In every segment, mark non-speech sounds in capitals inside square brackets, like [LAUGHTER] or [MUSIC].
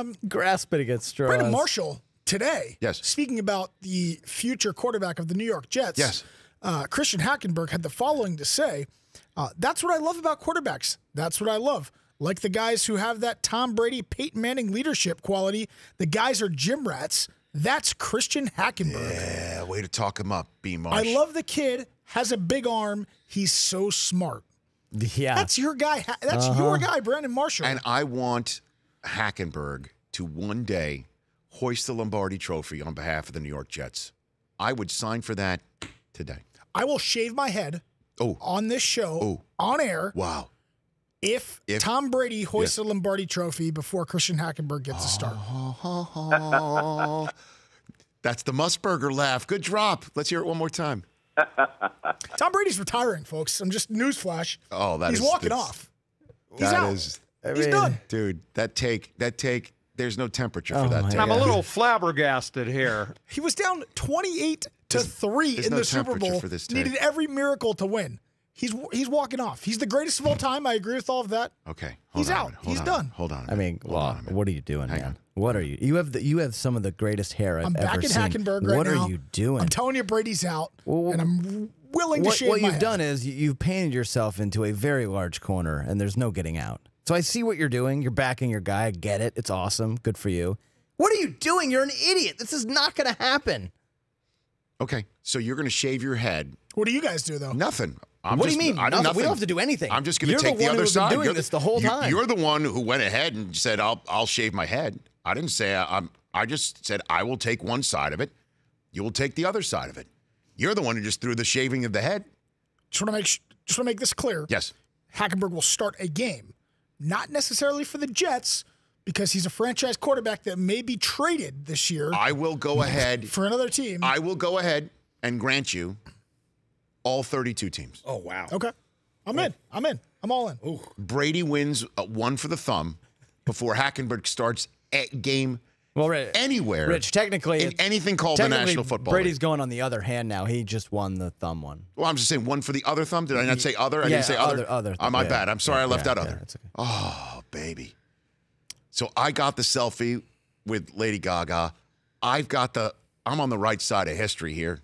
um, Grasping at straws. Brandon Marshall today. Yes. Speaking about the future quarterback of the New York Jets. Yes. Uh, Christian Hackenberg had the following to say uh, That's what I love about quarterbacks. That's what I love. Like the guys who have that Tom Brady, Peyton Manning leadership quality, the guys are gym rats. That's Christian Hackenberg. Yeah, way to talk him up, B Marsh. I love the kid, has a big arm. He's so smart. Yeah. That's your guy. Ha- That's Uh-huh. your guy, Brandon Marshall. And I want Hackenberg to one day hoist the Lombardi trophy on behalf of the New York Jets. I would sign for that today. I will shave my head Oh, on this show, Oh. on air, wow. if, If- Tom Brady hoists the Lombardi trophy before Christian Hackenberg gets a start. [LAUGHS] That's the Musburger laugh. Good drop. Let's hear it one more time. Tom Brady's retiring, folks. I'm just newsflash. Oh, that He's is- walking off. He's That out. is- He's done. dude. That take, that take. There's no temperature Oh for that take. I'm a little flabbergasted here. He was down 28 to 3 there's in no the Super Bowl. for this. Needed every miracle to win. He's he's walking off. He's the greatest of all time. I agree with all of that. Okay, hold He's on out. hold He's on done. Hold on. a I minute, mean, hold well, on a what are you doing, Hang man? on. What are you? You have the, you have some of the greatest hair I've I'm ever back at seen. Hackenberg right what now. are you doing? I'm telling you, Brady's out, Well, and I'm willing to what, shave what my you've head. done is you- you've painted yourself into a very large corner, and there's no getting out. So I see what you're doing. You're backing your guy. I get it. It's awesome. Good for you. What are you doing? You're an idiot. This is not going to happen. Okay, so you're going to shave your head. What do you guys do though? Nothing. I'm What do you mean? I do Nothing? We don't have to do anything. I'm just going to take the, one other who's been side. doing You're this the whole you- time. You're the one who went ahead and said, "I'll I'll shave my head." I didn't say I, I'm. I just said I will take one side of it. You will take the other side of it. You're the one who just threw the shaving of the head. Just want to make sh- just want to make this clear. Yes. Hackenberg will start a game, not necessarily for the Jets, because he's a franchise quarterback that may be traded this year I will go ahead. for another team. I will go ahead and grant you all 32 teams. Oh wow. okay, I'm in. I'm in. I'm all in. Brady wins uh, one for the thumb before Hackenberg starts at game Well, Rich, anywhere. Rich, technically, in anything called the National Football Brady's League. going on the other hand now. He just won the thumb one. Well, I'm just saying one for the other thumb. Did I not say other? I Yeah, didn't say other. other- other Oh, my yeah. bad. I'm sorry. I left Yeah, out other. okay. Oh, baby. So I got the selfie with Lady Gaga. I've got the. I'm on the right side of history here.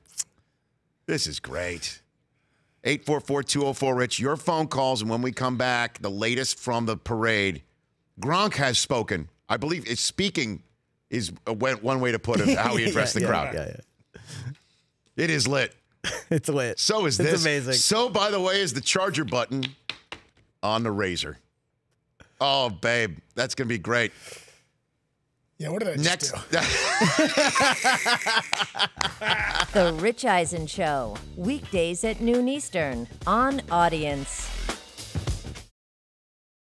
This is great. 844-204 Rich. Your phone calls, and when we come back, the latest from the parade. Gronk has spoken. I believe it's speaking is a, one one way to put it. How he [LAUGHS] addressed the crowd. Yeah, yeah. It is lit. [LAUGHS] It's lit. So is It's this. amazing. So, by the way, is the charger button on the razor. Oh, babe, that's gonna be great. Yeah, what did I just Next, do? [LAUGHS] The Rich Eisen Show, weekdays at noon Eastern on Audience.